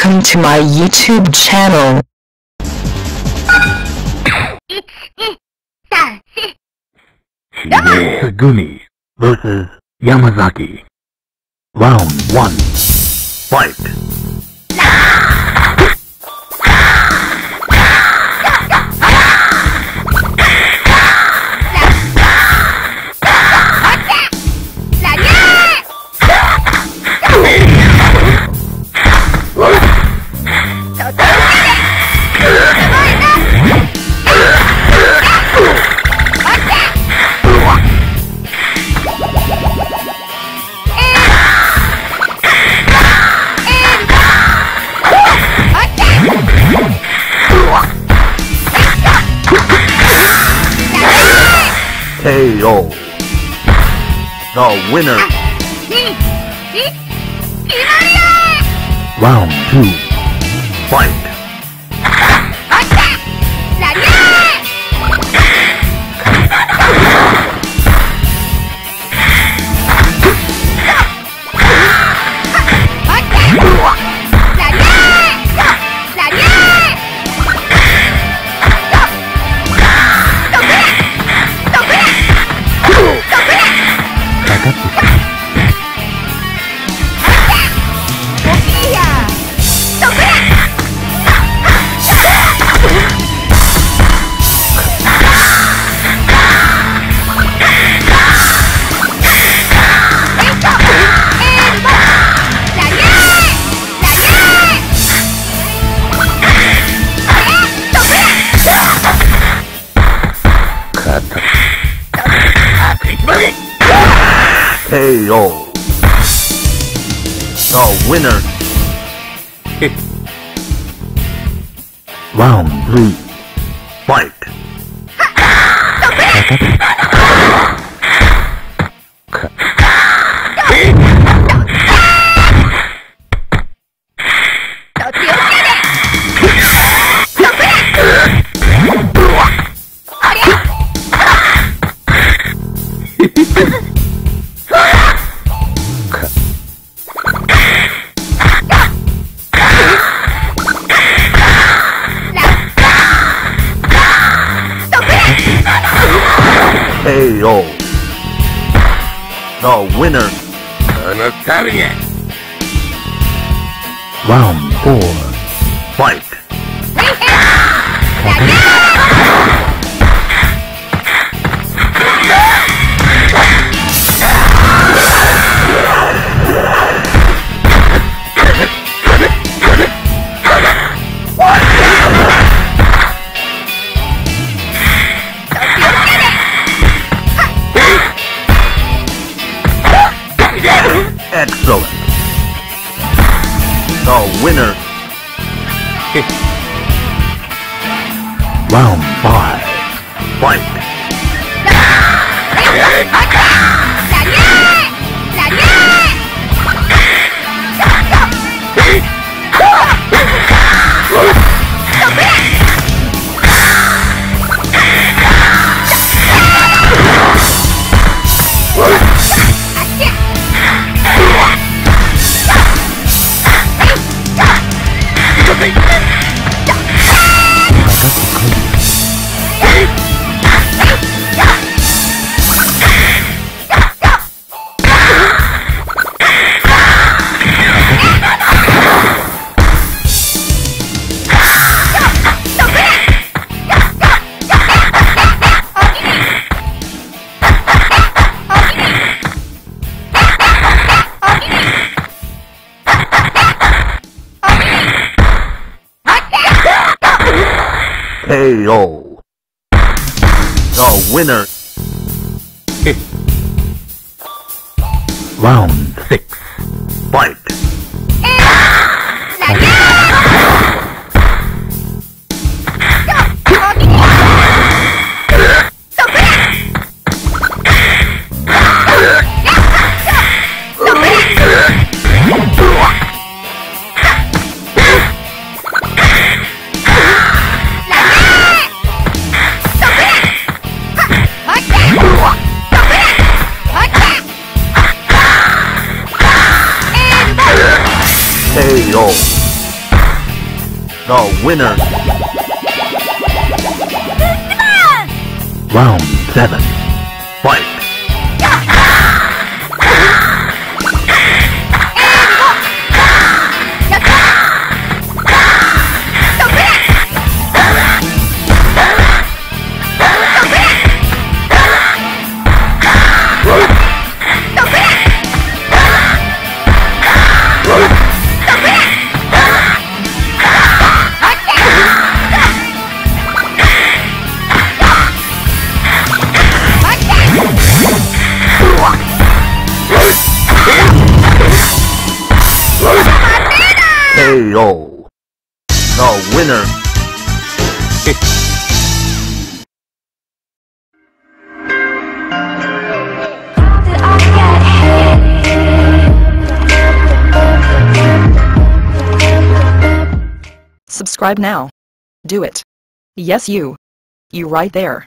subscribing to my YouTube channel. 秀 Tsugumi versus Yamazaki. Round 1. Fight! KO. The winner. Round 2. Fight! KO. The winner. Round 3. Fight. KO. The winner. Round 4. Fight. Winner. Round 5. KO. The winner. Round 6. Fight. The winner. Round 7. Fight! KO. The winner. Subscribe now. Do it. Yes, you. You right there.